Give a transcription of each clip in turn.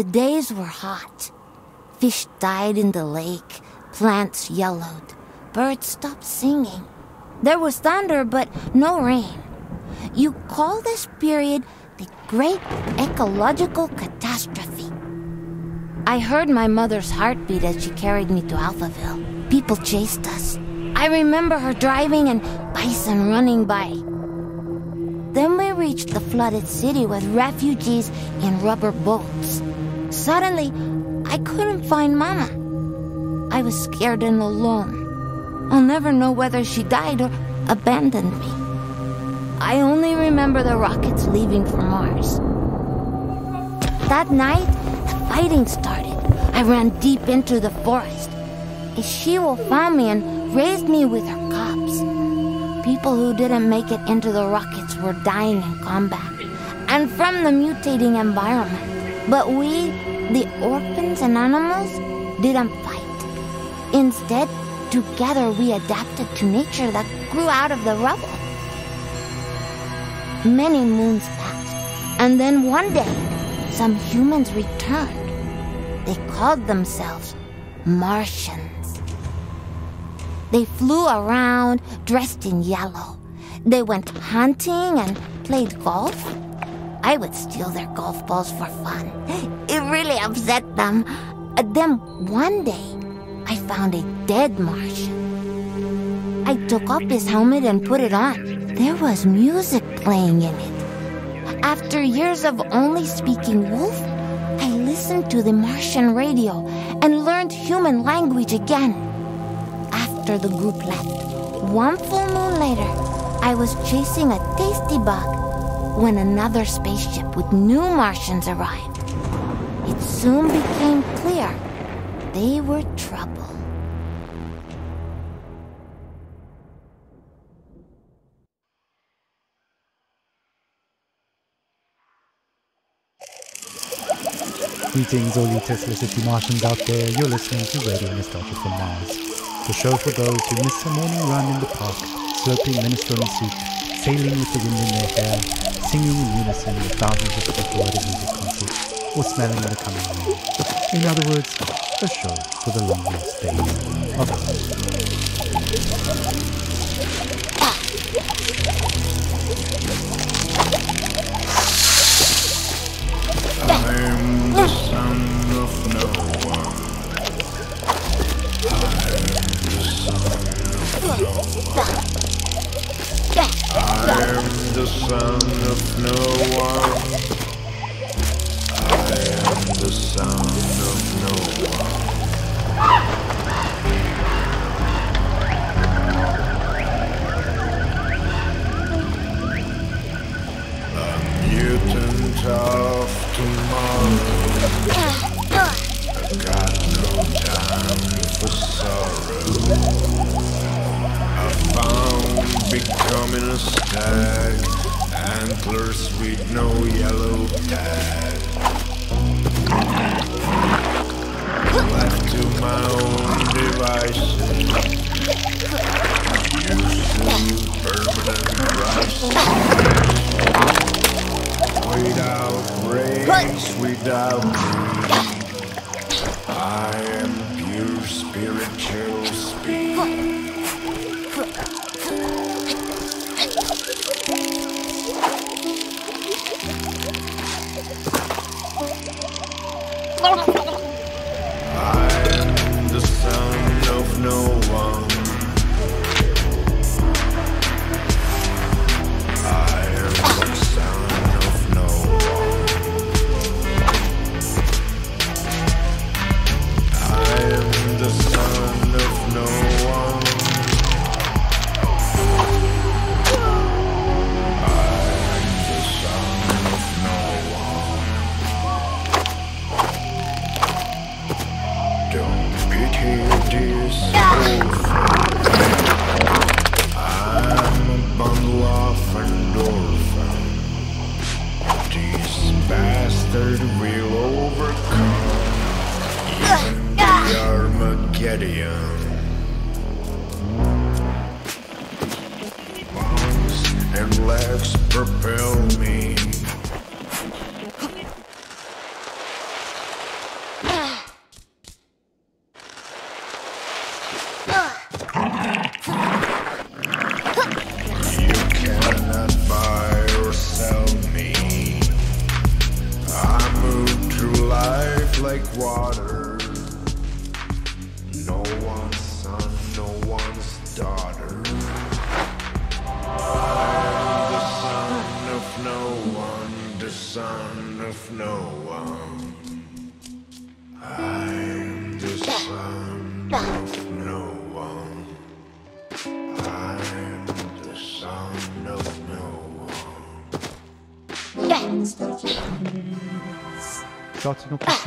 The days were hot. Fish died in the lake, plants yellowed, birds stopped singing. There was thunder, but no rain. You call this period the Great Ecological Catastrophe. I heard my mother's heartbeat as she carried me to Alphaville. People chased us. I remember her driving and bison running by. Then we reached the flooded city with refugees in rubber boats. Suddenly, I couldn't find Mama. I was scared and alone. I'll never know whether she died or abandoned me. I only remember the rockets leaving for Mars. That night, the fighting started. I ran deep into the forest. A she-wolf found me and raised me with her cubs. People who didn't make it into the rockets were dying in combat and from the mutating environment. But we, the orphans and animals, didn't fight. Instead, together we adapted to nature that grew out of the rubble. Many moons passed, and then one day, some humans returned. They called themselves Martians. They flew around dressed in yellow. They went hunting and played golf. I would steal their golf balls for fun. It really upset them. Uh, Then one day, I found a dead Martian. I took off his helmet and put it on. There was music playing in it. After years of only speaking wolf, I listened to the Martian radio and learned human language again. After the group left, one full moon later, I was chasing a tasty bug when another spaceship with new Martians arrived. It soon became clear they were trouble. Greetings, all you Tesla City Martians out there. You're listening to Radio Nostalgia from Mars. The show for those who miss a morning run in the park, slurping minestrone soup, sailing with the wind in their hair, singing in unison with thousands of people at a music concert, or smelling the coming rain. In other words, a show for the long lost days of Earth. I'm the. I'm the son of no one.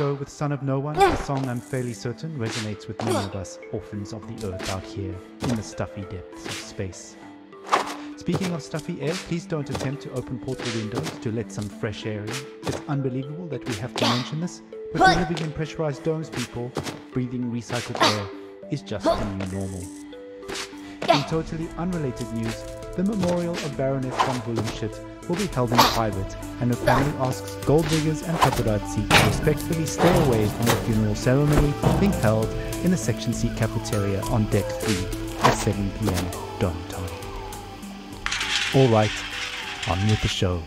Show with Son of No One, a song I'm fairly certain resonates with many of us orphans of the earth out here in the stuffy depths of space. Speaking of stuffy air, please don't attempt to open portal windows to let some fresh air in. It's unbelievable that we have to mention this, but we're living in pressurized domes, people. Breathing recycled air is just the new normal. In totally unrelated news, the memorial of Baroness von Bullenshit will be held in private, and her family asks gold diggers and paparazzi to respectfully stay away from the funeral ceremony being held in the Section C cafeteria on deck 3 at 7 pm Don time. Alright, on with the show.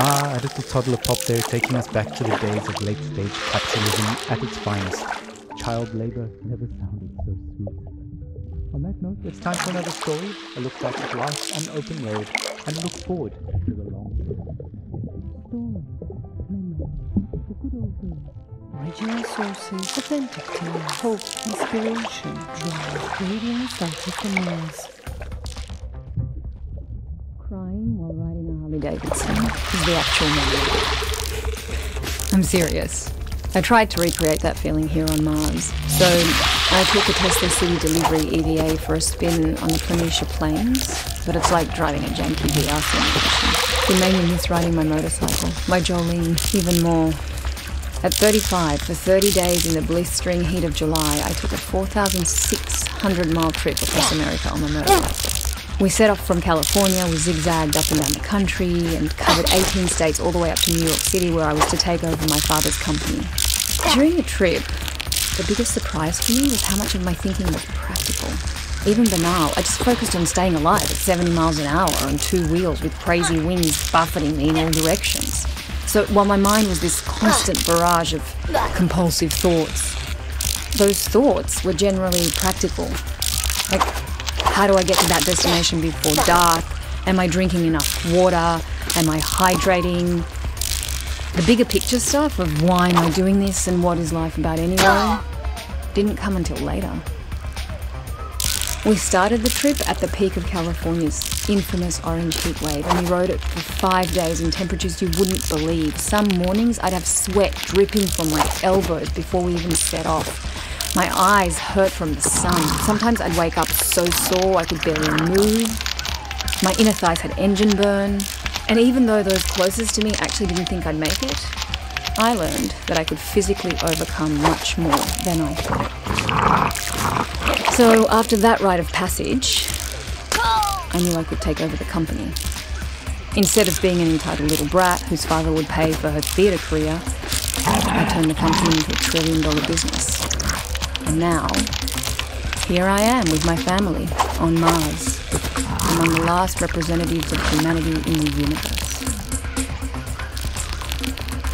Ah, a little toddler pop there taking us back to the days of late stage capitalism at its finest. Child labor never sounded so sweet. On that note, it's time for another story, a look back at life on the open road, and a look forward to the long Stories, the good old. Original sources, authentic tales, hope, inspiration, drive, radiant psychic commands. Harley Davidson is the actual memory. I'm serious. I tried to recreate that feeling here on Mars. So I took a Tesla City Delivery EVA for a spin on the Planitia Plains, but it's like driving a janky VR simulation. It made me miss riding my motorcycle, my Jolene, even more. At 35, for 30 days in the blistering heat of July, I took a 4,600 mile trip across America on my motorcycle. We set off from California, we zigzagged up and down the country, and covered 18 states all the way up to New York City, where I was to take over my father's company. During the trip, the biggest surprise for me was how much of my thinking was practical. Even banal, I just focused on staying alive at 70 miles an hour on two wheels with crazy winds buffeting me in all directions. So while my mind was this constant barrage of compulsive thoughts, those thoughts were generally practical. Like, how do I get to that destination before dark? Am I drinking enough water? Am I hydrating? The bigger picture stuff of why am I doing this and what is life about anyway didn't come until later. We started the trip at the peak of California's infamous orange heat wave and we rode it for five days in temperatures you wouldn't believe. Some mornings I'd have sweat dripping from my elbows before we even set off. My eyes hurt from the sun. Sometimes I'd wake up so sore I could barely move. My inner thighs had engine burn. And even though those closest to me actually didn't think I'd make it, I learned that I could physically overcome much more than I thought. So after that rite of passage, I knew I could take over the company. Instead of being an entitled little brat whose father would pay for her theatre career, I turned the company into a trillion dollar business. And now, here I am with my family on Mars, among the last representatives of humanity in the universe.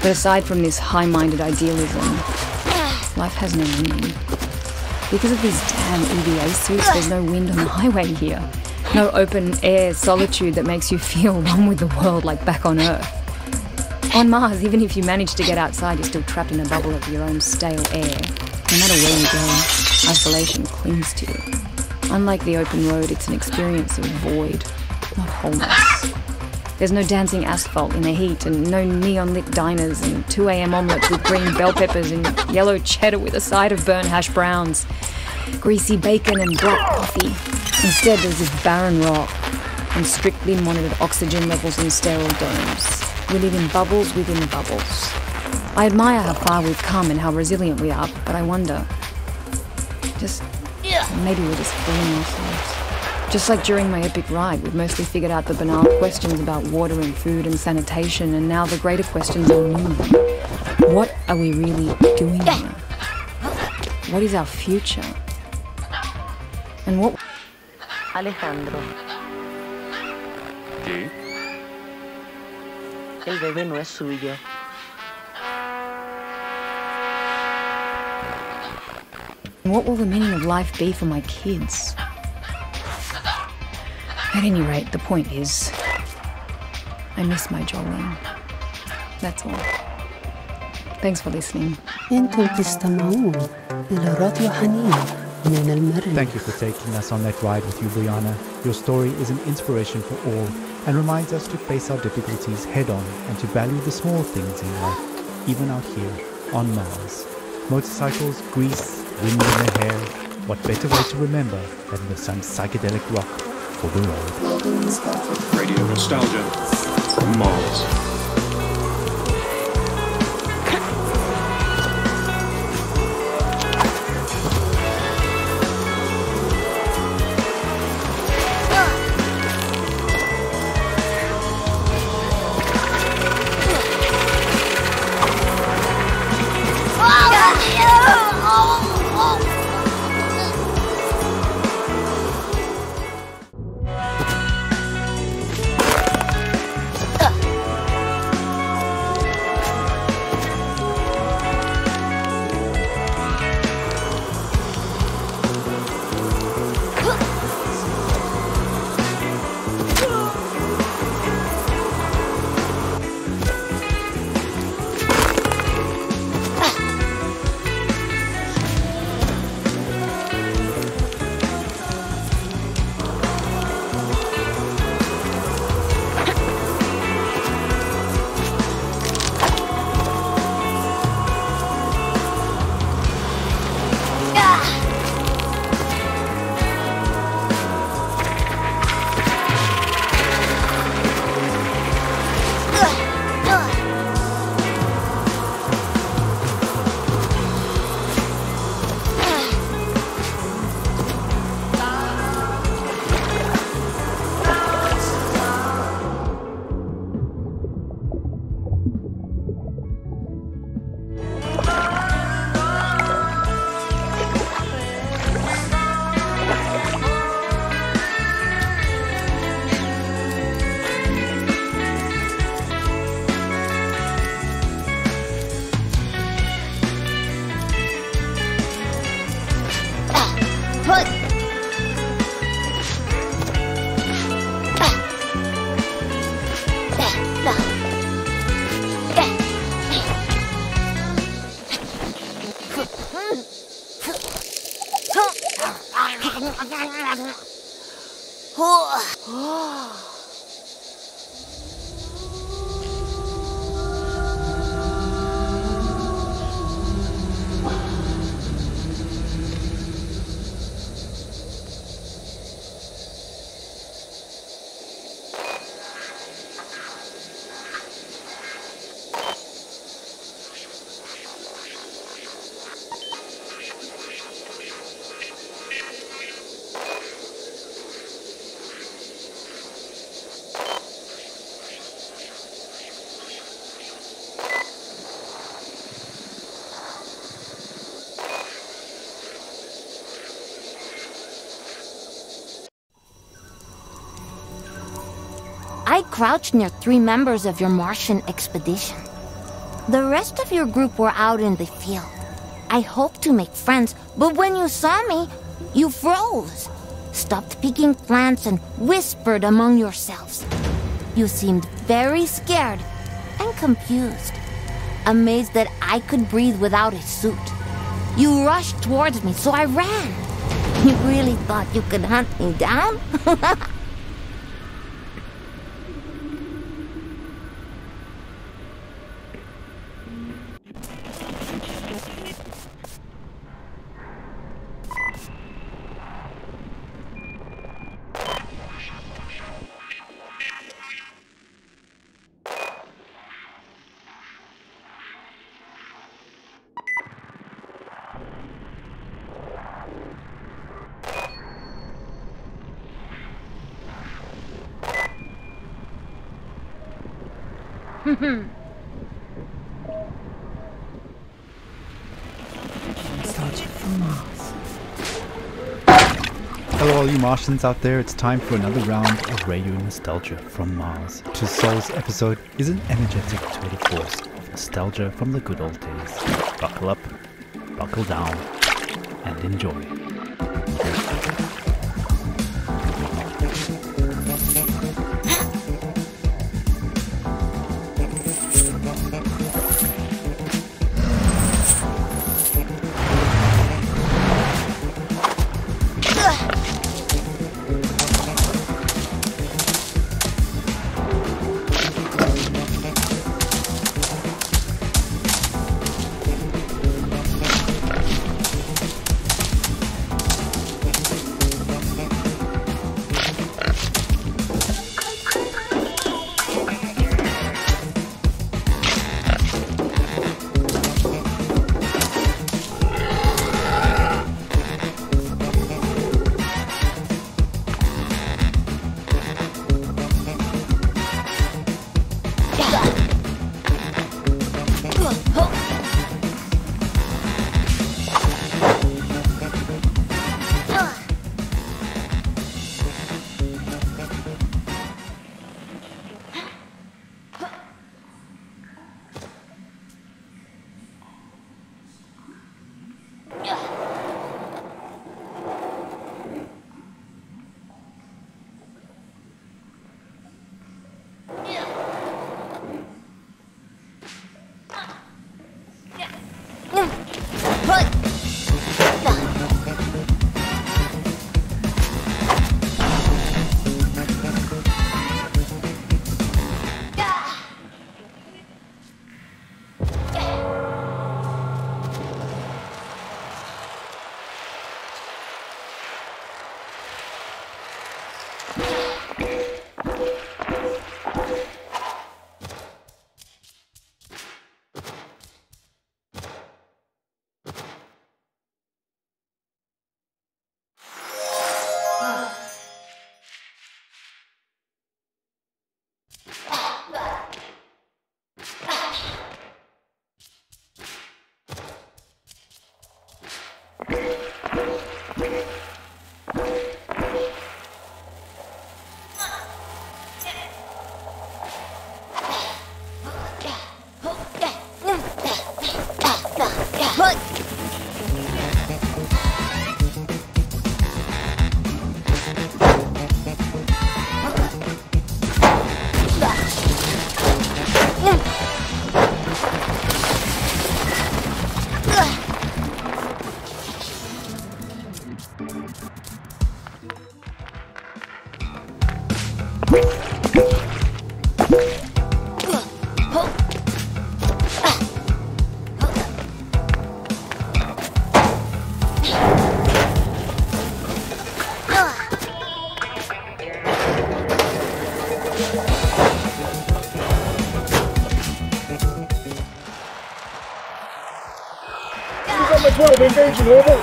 But aside from this high minded idealism, life has no meaning. Because of these damn EVA suits, there's no wind on the highway here. No open air solitude that makes you feel one with the world like back on Earth. On Mars, even if you manage to get outside, you're still trapped in a bubble of your own stale air. No matter where you go, isolation clings to you. Unlike the open road, it's an experience of void, not wholeness. There's no dancing asphalt in the heat, and no neon lit diners, and 2 a.m. omelets with green bell peppers and yellow cheddar with a side of burnt hash browns, greasy bacon and black coffee. Instead, there's this barren rock and strictly monitored oxygen levels in sterile domes. We live in bubbles within bubbles. I admire how far we've come and how resilient we are, but I wonder. Just maybe we're just fooling ourselves. Just like during my epic ride, we've mostly figured out the banal questions about water and food and sanitation, and now the greater questions are new. What are we really doing here? What is our future? And what Alejandro, ¿Qué? el bebé no es suyo. what will the meaning of life be for my kids? At any rate, the point is, I miss my Jolene. That's all. Thanks for listening. انتم تستمعون إلى راديو حنين من المرن Thank you for taking us on that ride with you, Brianna. Your story is an inspiration for all and reminds us to face our difficulties head on and to value the small things in life, even out here on Mars. Motorcycles, grease, wind in their hair. What better way to remember than with some psychedelic rock for the road? Radio nostalgia Mars. Crouched near three members of your Martian expedition. The rest of your group were out in the field. I hoped to make friends, but when you saw me, you froze, stopped picking plants, and whispered among yourselves. You seemed very scared and confused, amazed that I could breathe without a suit. You rushed towards me, so I ran. You really thought you could hunt me down? Mm-hmm. Hello, all you Martians out there. It's time for another round of Radio Nostalgia from Mars. To Soul's episode is an energetic tour de force of nostalgia from the good old days. Buckle up, buckle down, and enjoy. Number 12, engaging, over.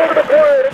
Over the play,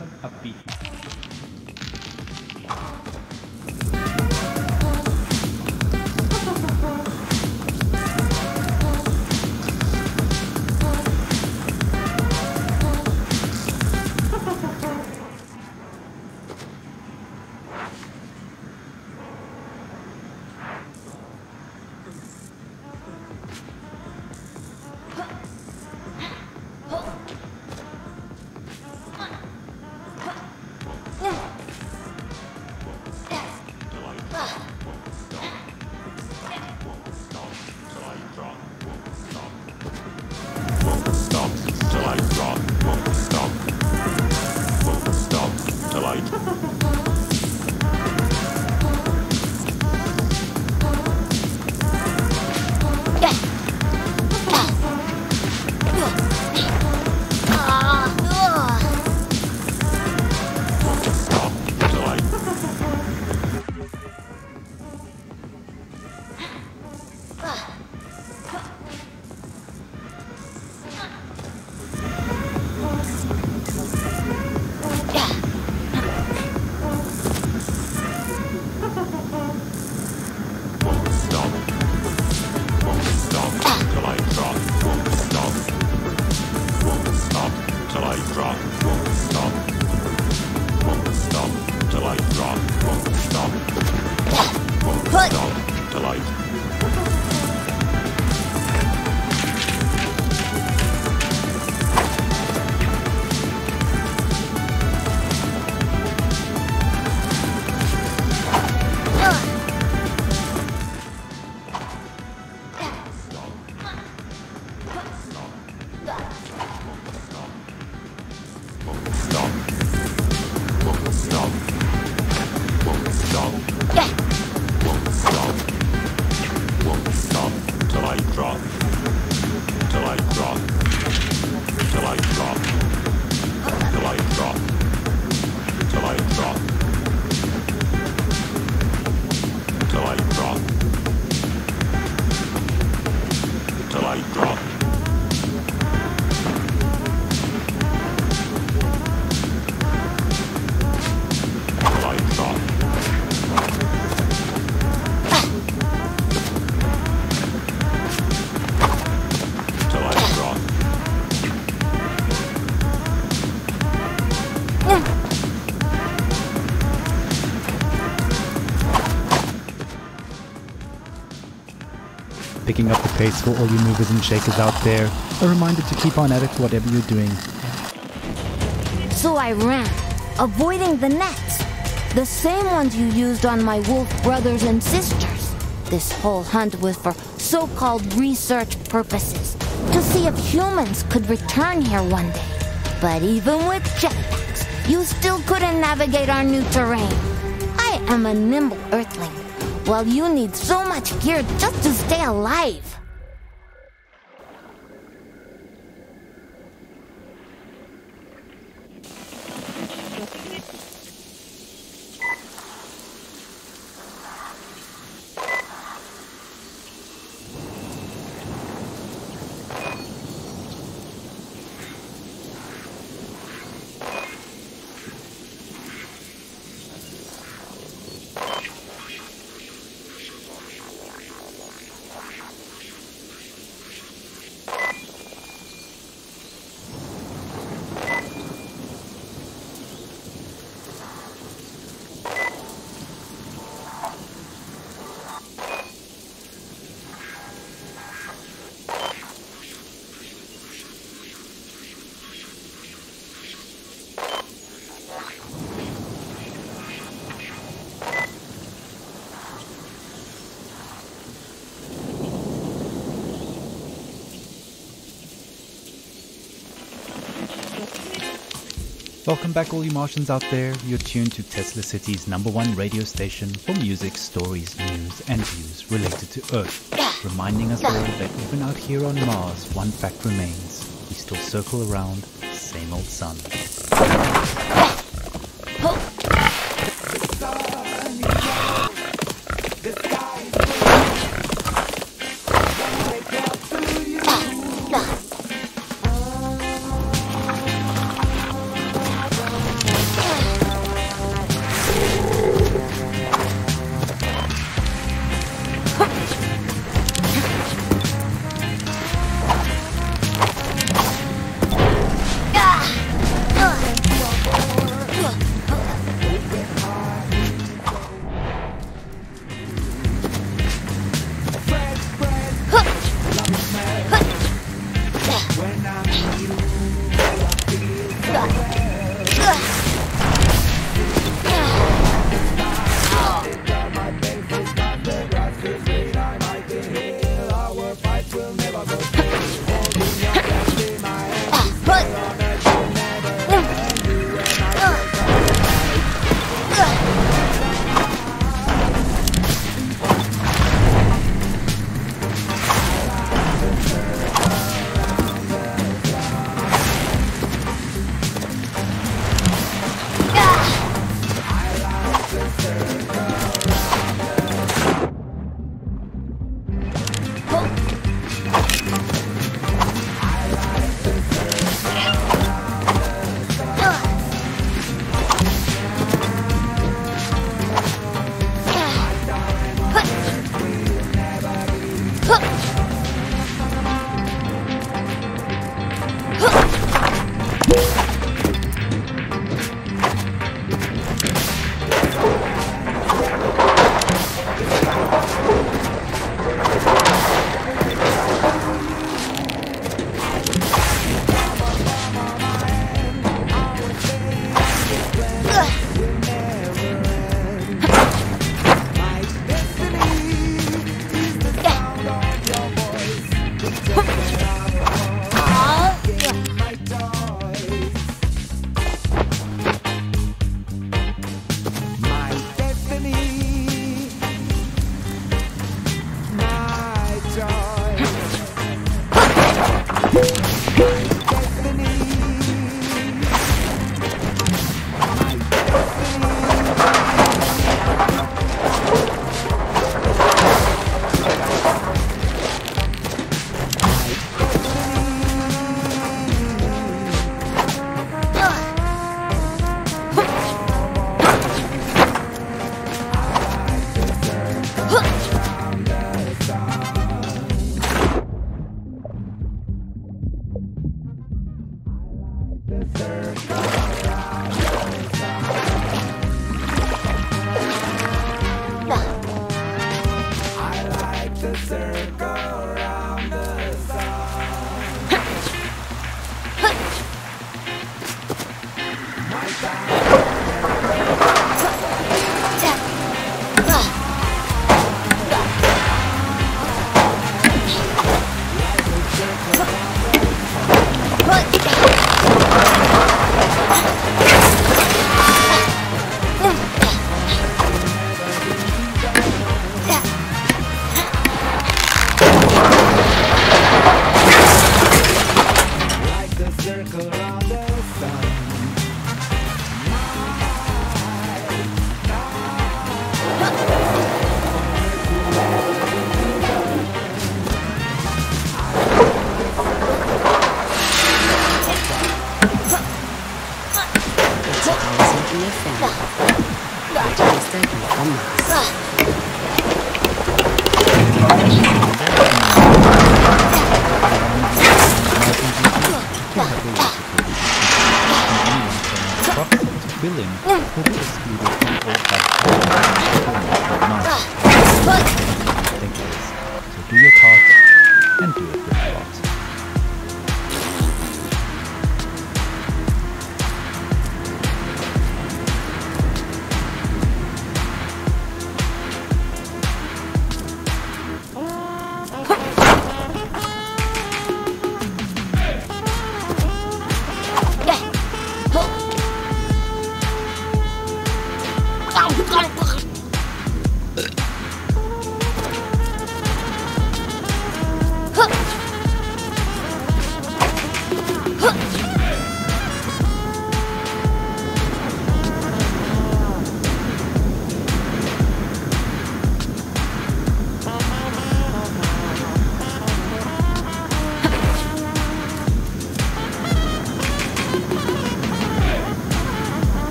सब अब भी up the pace for all you movers and shakers out there. A reminder to keep on at it whatever you're doing. So I ran, avoiding the nets. The same ones you used on my wolf brothers and sisters. This whole hunt was for so called research purposes, to see if humans could return here one day. But even with jetpacks, you still couldn't navigate our new terrain. I am a nimble earthling, while you need so much gear just to stay alive. Welcome back, all you Martians out there. You're tuned to Tesla City's number one radio station for music, stories, news, and views related to Earth. Reminding us all that even out here on Mars, one fact remains. We still circle around the same old sun.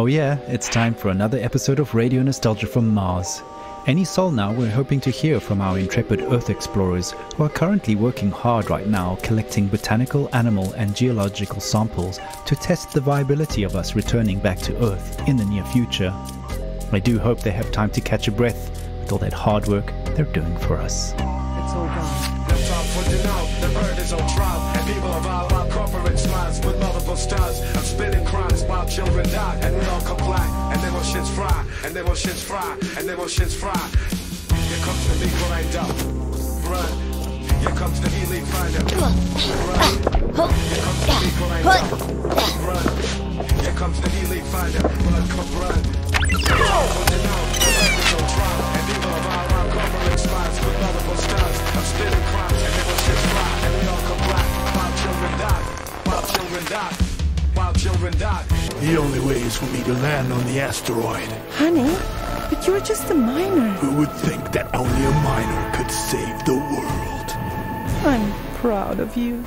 Oh yeah, it's time for another episode of Radio Nostalgia from Mars. Any soul now, we're hoping to hear from our intrepid Earth explorers who are currently working hard right now collecting botanical, animal, and geological samples to test the viability of us returning back to Earth in the near future. I do hope they have time to catch a breath with all that hard work they're doing for us. It's all gone. While children die And we all comply, and then our shit's fry And then our shit's fry, and then our shit's fry Here comes the lead grind up Run Here comes the elite finder Run Here comes the lead grind up Run Here comes the elite finder Run, come run And and our And all die children die The only way is for me to land on the asteroid. Honey, but you're just a miner. Who would think that only a miner could save the world? I'm proud of you.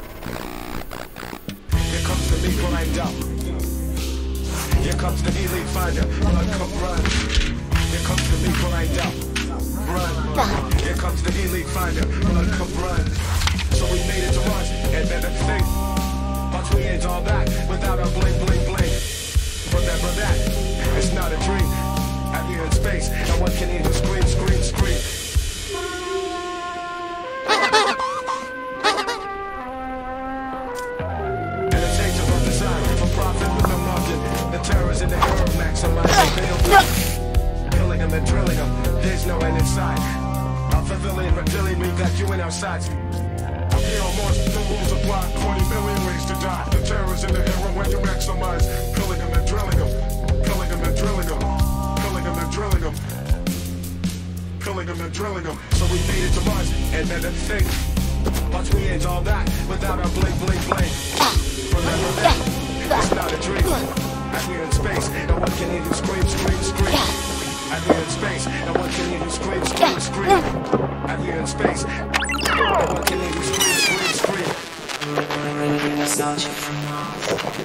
Here comes the lead grind up. Here comes the elite finder. Run, come run. Here comes the lead grind up. Run. Here comes the elite finder. Run, come run. So we made it to Mars and then a thing. Ain't all that without a blink, blink, blink. Remember that. It's not a dream. Out here in space, no one can even scream, scream, scream. And design for profit with no margin. The in the fail. Killing and drilling. There's no end in sight. I'm fulfilling me that you in our sights. The rules apply. 20 million ways to die. The terrors in the air when you maximize. Killing them and drilling them. Killing them and drilling them. Killing them and drilling them. Killing them and drilling them. So we made it to Mars and then a thing. But we ain't all that without our blink, blink, blink. Remember that? It's not a dream. Out here in space, no one can you scream, scream, scream. Out here in space, no one can you scream, scream, scream. Out here in space, no one can scream, scream.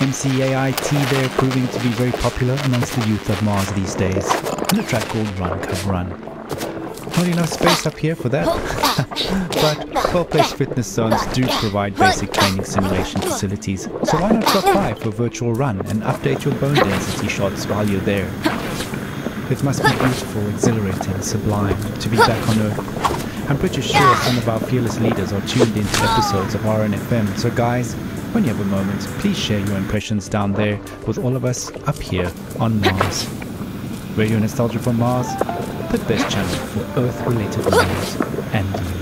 MCAIT there proving to be very popular amongst the youth of Mars these days, and a track called Run Cub Run. Not enough space up here for that, but well-placed fitness zones do provide basic training simulation facilities, so why not drop by for a virtual run and update your bone density shots while you're there? It must be beautiful, exhilarating, sublime to be back on Earth. I'm pretty sure some of our fearless leaders are tuned into episodes of RNFM, so guys, when you have a moment, please share your impressions down there with all of us up here on Mars. Radio Nostalgia from Mars, the best channel for Earth-related news and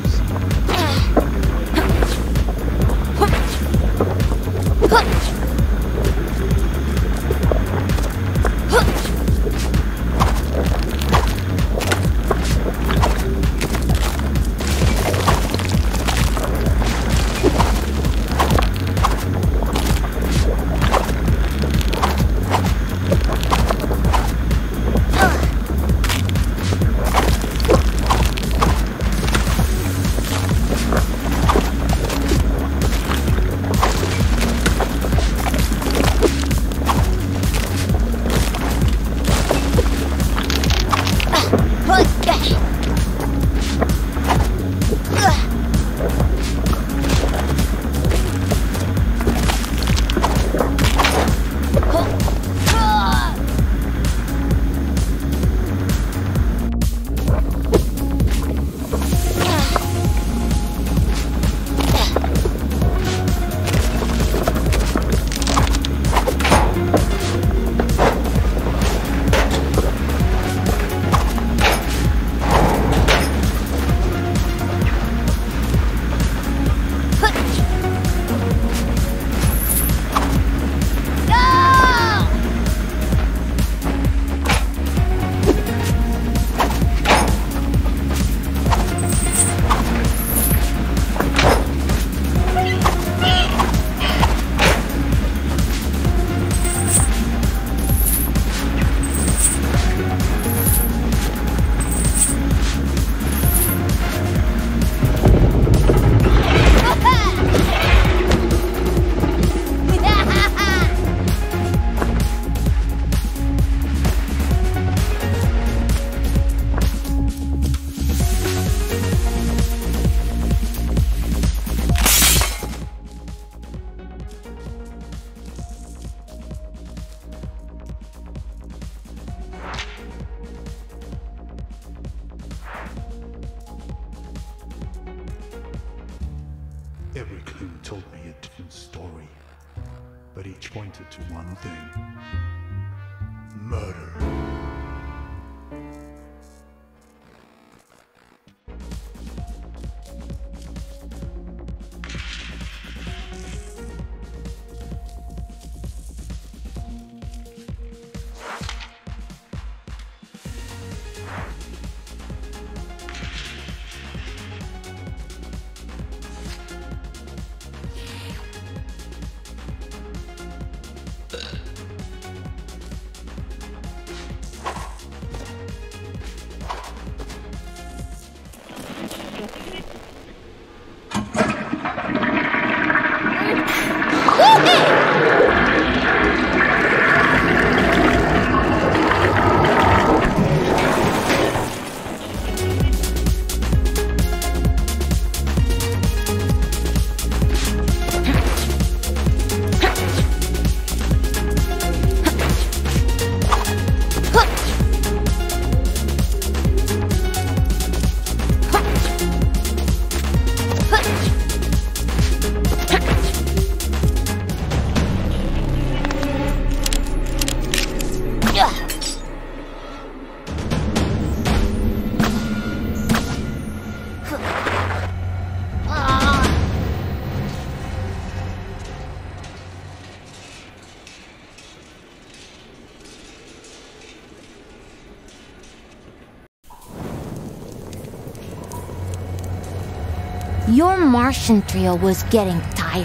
Martian trio was getting tired.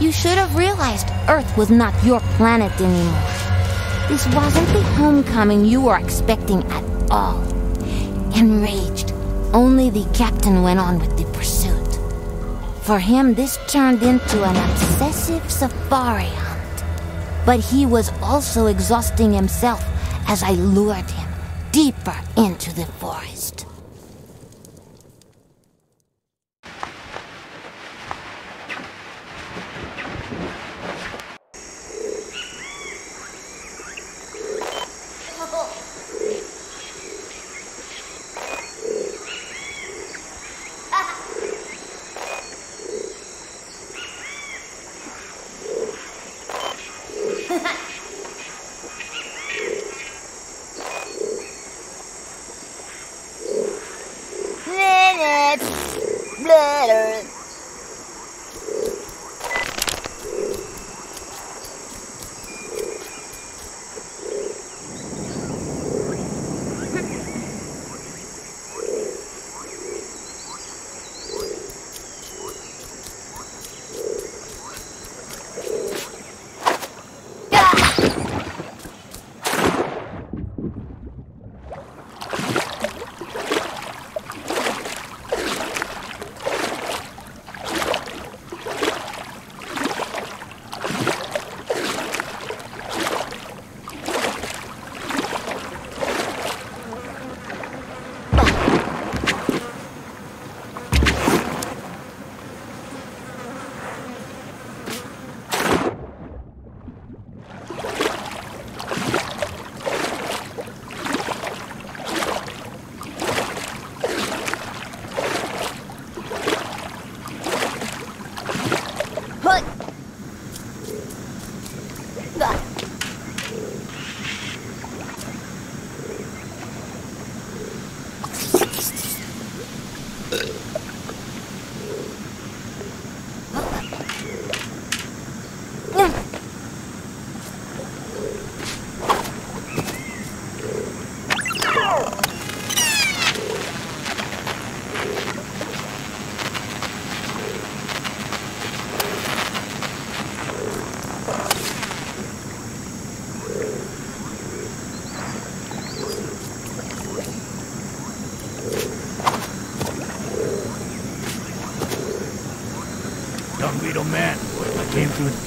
You should have realized Earth was not your planet anymore. This wasn't the homecoming you were expecting at all. Enraged, only the captain went on with the pursuit. For him, this turned into an obsessive safari hunt. But he was also exhausting himself as I lured him deeper into the forest.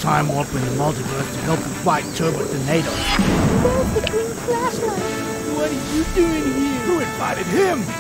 Time warp in the multiverse to help you fight Turbo Tornado. Where's the green flashlight? What are you doing here? Who invited him?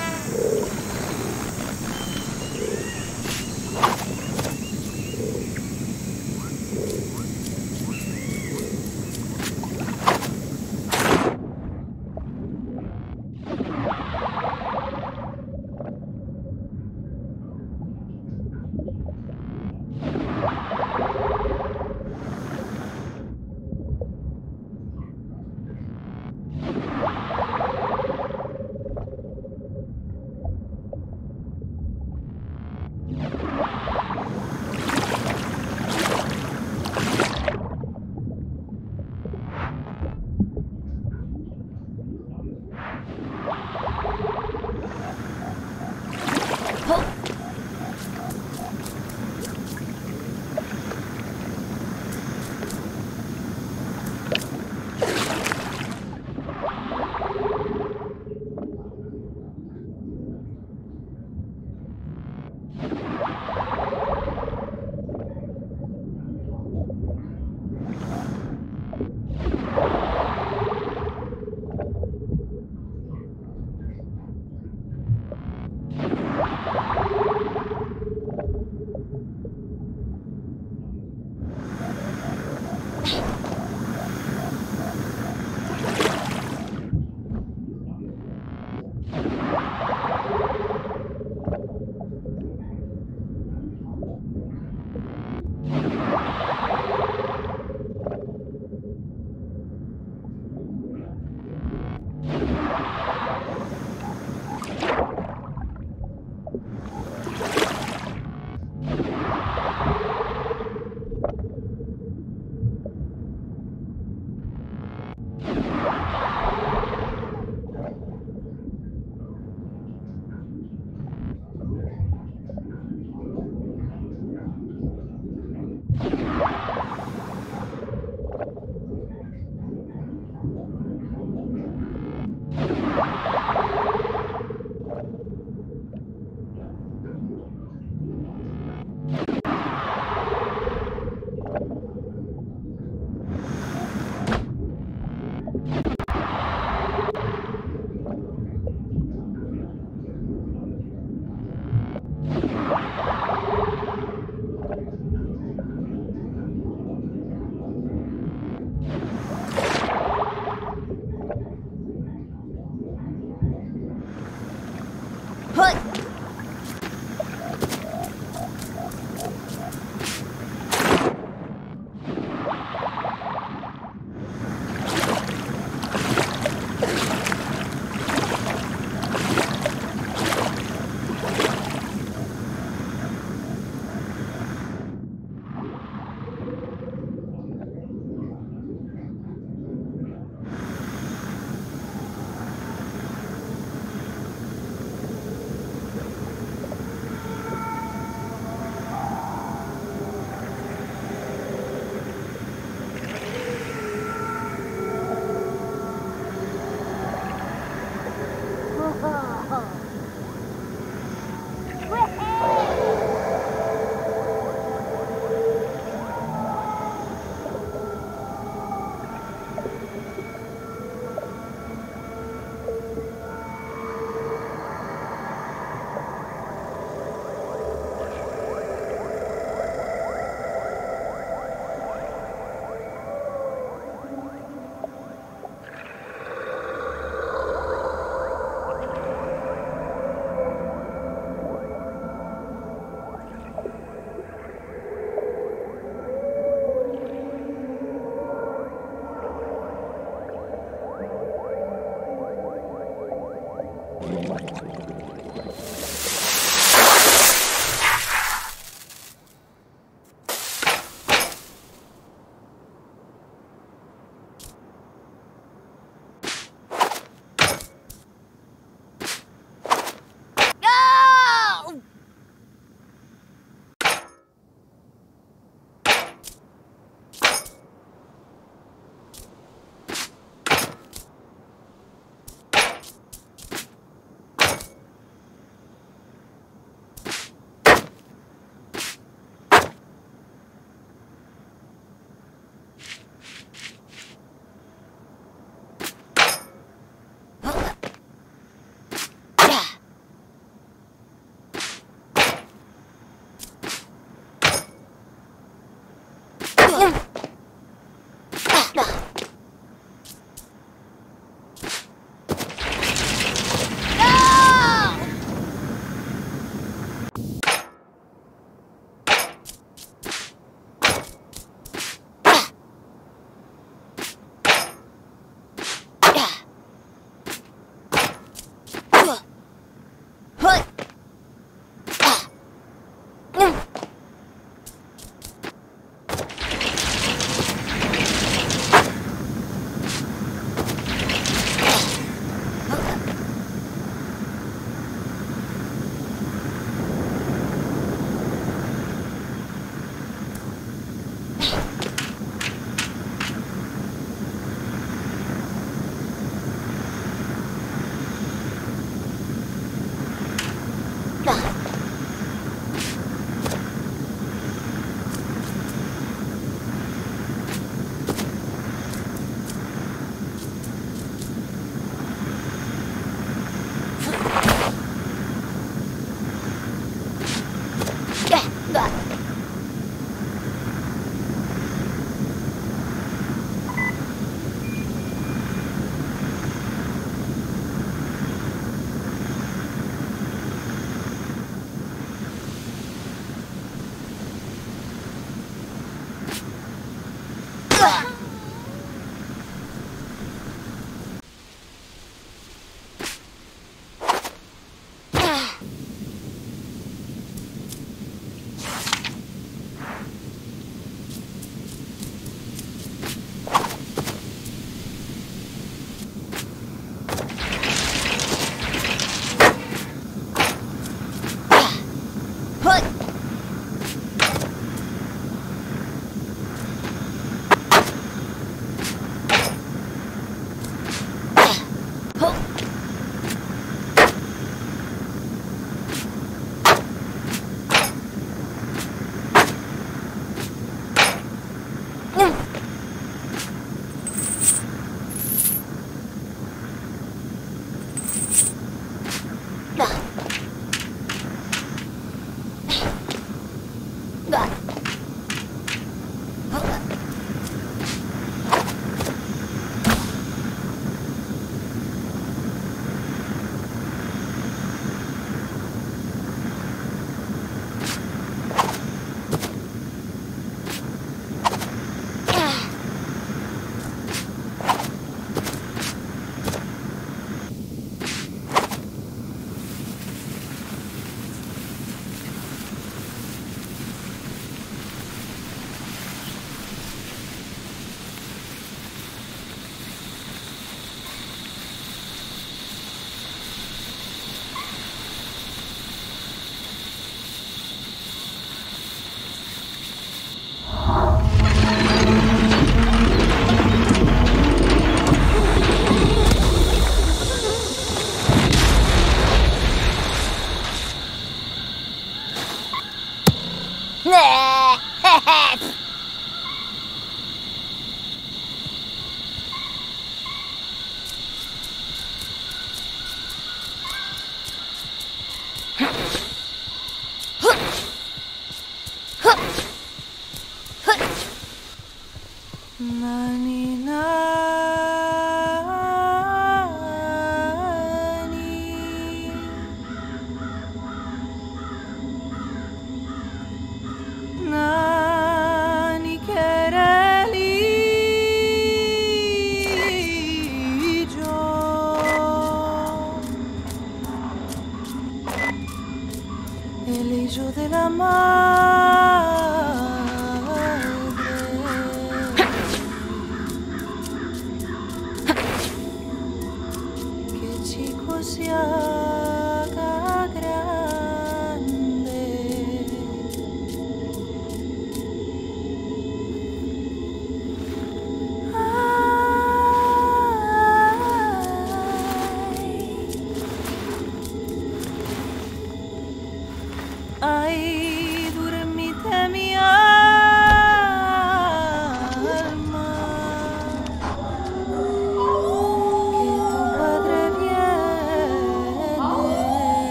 Nah.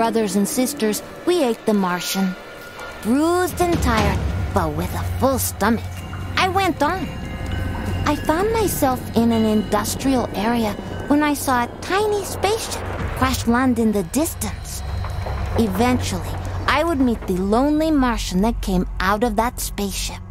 brothers and sisters, we ate the Martian. Bruised and tired, but with a full stomach, I went on. I found myself in an industrial area when I saw a tiny spaceship crash land in the distance. Eventually, I would meet the lonely Martian that came out of that spaceship.